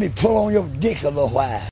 Let me pull on your dick a little while.